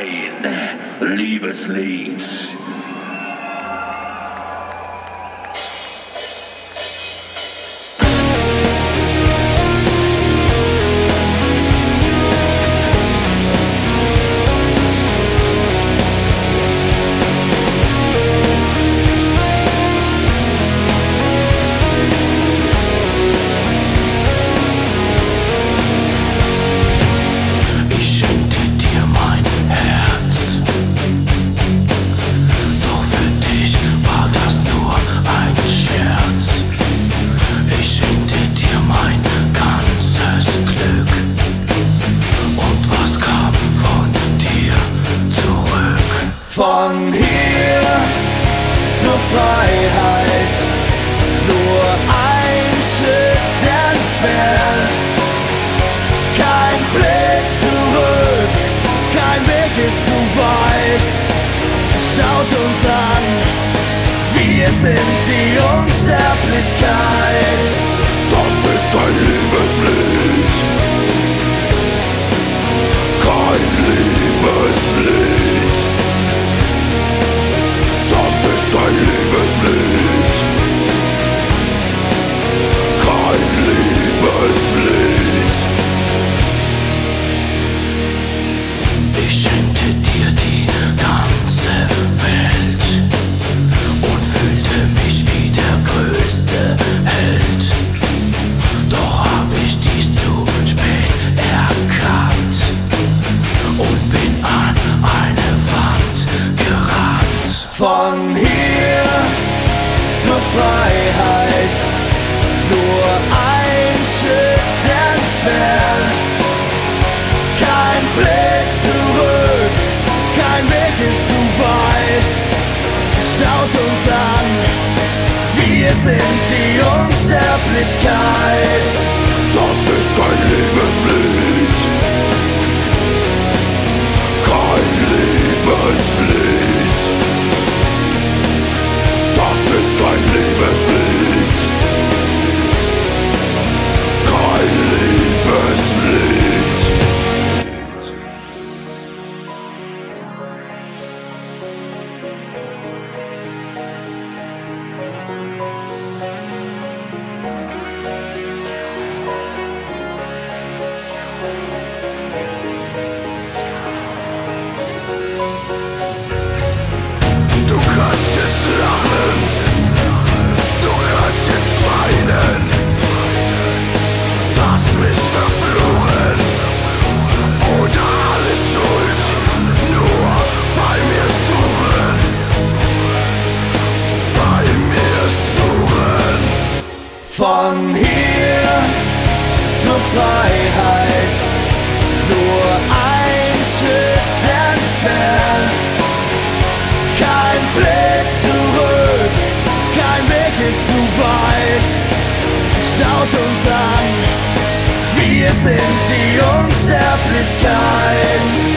Ein Liebeslied. Von hier zur Freiheit, nur ein Schritt entfernt. Kein Blick zurück, kein Weg ist zu weit. Schaut uns an, wir sind die Unsterblichkeit. Das ist ein Liebeslied, Schaut uns an, wir sind die Unsterblichkeit. Das ist kein Liebeslied, Freiheit, nur ein Schritt entfernt. Kein Blick zurück, kein Weg ist zu weit. Schaut uns an, wir sind die Unsterblichkeit.